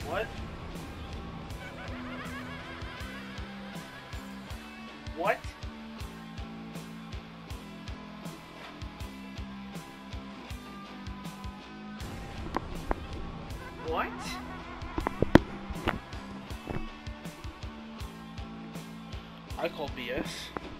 What? What? What? I call BS.